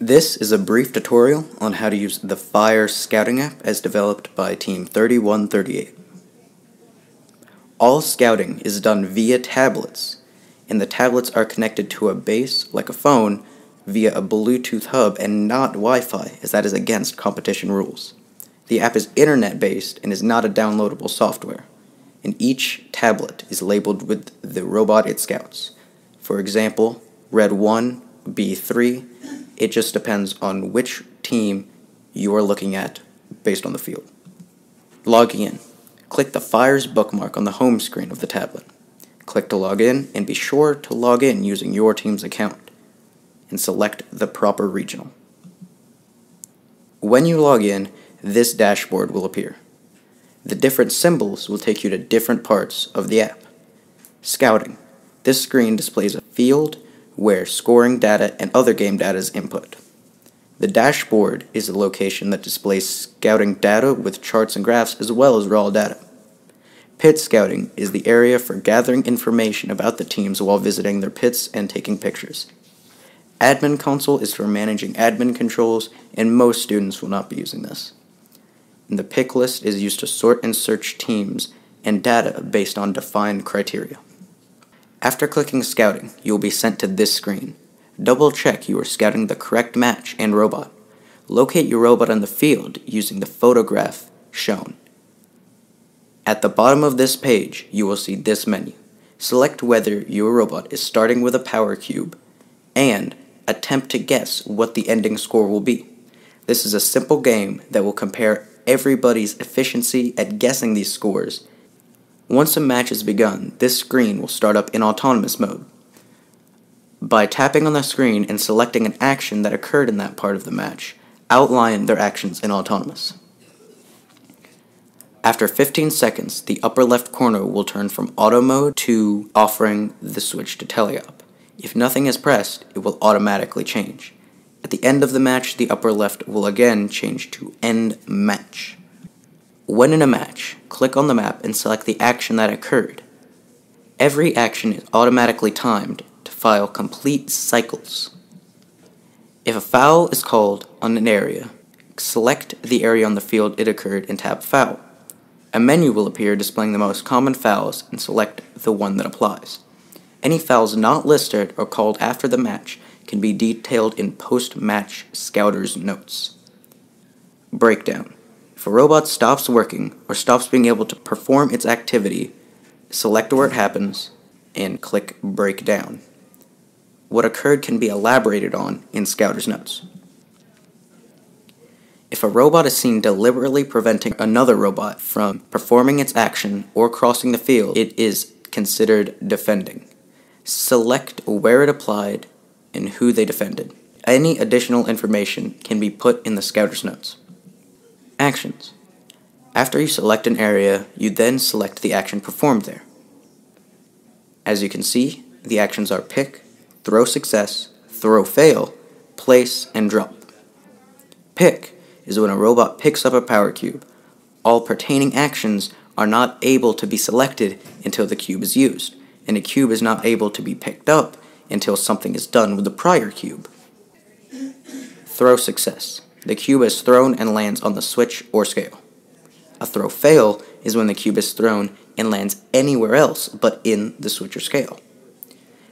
This is a brief tutorial on how to use the FIRES Scouting app as developed by Team 3138. All scouting is done via tablets, and the tablets are connected to a base, like a phone, via a Bluetooth hub and not Wi-Fi, as that is against competition rules. The app is internet-based and is not a downloadable software, and each tablet is labeled with the robot it scouts. For example, Red 1, B3, it just depends on which team you are looking at based on the field. Logging in. Click the Fires bookmark on the home screen of the tablet. Click to log in and be sure to log in using your team's account and select the proper regional. When you log in, this dashboard will appear. The different symbols will take you to different parts of the app. Scouting. This screen displays a field where scoring data and other game data is input. The dashboard is the location that displays scouting data with charts and graphs as well as raw data. Pit scouting is the area for gathering information about the teams while visiting their pits and taking pictures. Admin console is for managing admin controls, and most students will not be using this. And the pick list is used to sort and search teams and data based on defined criteria. After clicking Scouting, you will be sent to this screen. Double check you are scouting the correct match and robot. Locate your robot on the field using the photograph shown. At the bottom of this page, you will see this menu. Select whether your robot is starting with a power cube and attempt to guess what the ending score will be. This is a simple game that will compare everybody's efficiency at guessing these scores once a match has begun, this screen will start up in autonomous mode. By tapping on the screen and selecting an action that occurred in that part of the match, outline their actions in autonomous. After 15 seconds, the upper left corner will turn from auto mode to offering the switch to teleop. If nothing is pressed, it will automatically change. At the end of the match, the upper left will again change to end match. When in a match, click on the map and select the action that occurred. Every action is automatically timed to file complete cycles. If a foul is called on an area, select the area on the field it occurred and tap Foul. A menu will appear displaying the most common fouls and select the one that applies. Any fouls not listed or called after the match can be detailed in post-match scouter's notes. Breakdown. If a robot stops working or stops being able to perform its activity, select where it happens and click Breakdown. What occurred can be elaborated on in Scouter's notes. If a robot is seen deliberately preventing another robot from performing its action or crossing the field, it is considered defending. Select where it applied and who they defended. Any additional information can be put in the Scouter's notes. Actions. After you select an area, you then select the action performed there. As you can see, the actions are pick, throw success, throw fail, place, and drop. Pick is when a robot picks up a power cube. All pertaining actions are not able to be selected until the cube is used, and a cube is not able to be picked up until something is done with the prior cube. Throw success. The cube is thrown and lands on the switch or scale. A throw fail is when the cube is thrown and lands anywhere else but in the switch or scale.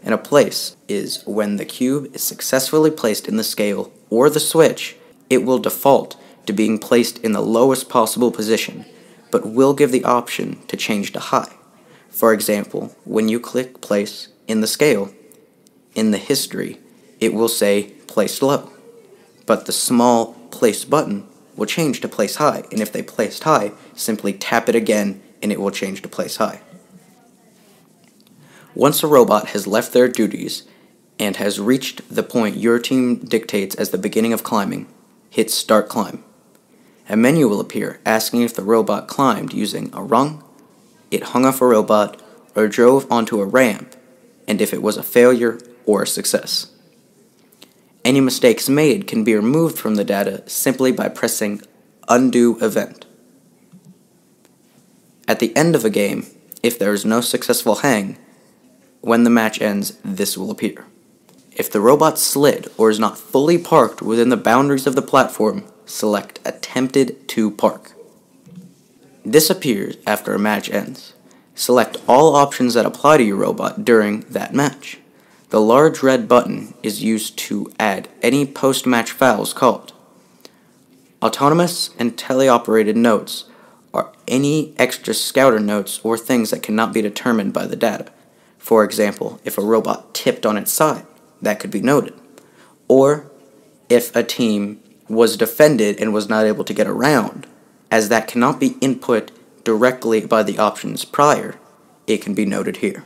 And a place is when the cube is successfully placed in the scale or the switch, it will default to being placed in the lowest possible position, but will give the option to change to high. For example, when you click place in the scale, in the history, it will say placed low. But the small place button will change to place high, and if they placed high, simply tap it again and it will change to place high. Once a robot has left their duties and has reached the point your team dictates as the beginning of climbing, hit Start Climb. A menu will appear asking if the robot climbed using a rung, it hung off a robot, or drove onto a ramp, and if it was a failure or a success. Any mistakes made can be removed from the data simply by pressing Undo Event. At the end of a game, if there is no successful hang, when the match ends, this will appear. If the robot slid or is not fully parked within the boundaries of the platform, select Attempted to Park. This appears after a match ends. Select all options that apply to your robot during that match. The large red button is used to add any post-match fouls called. Autonomous and teleoperated notes are any extra scouter notes or things that cannot be determined by the data. For example, if a robot tipped on its side, that could be noted. Or if a team was defended and was not able to get around, as that cannot be input directly by the options prior, it can be noted here.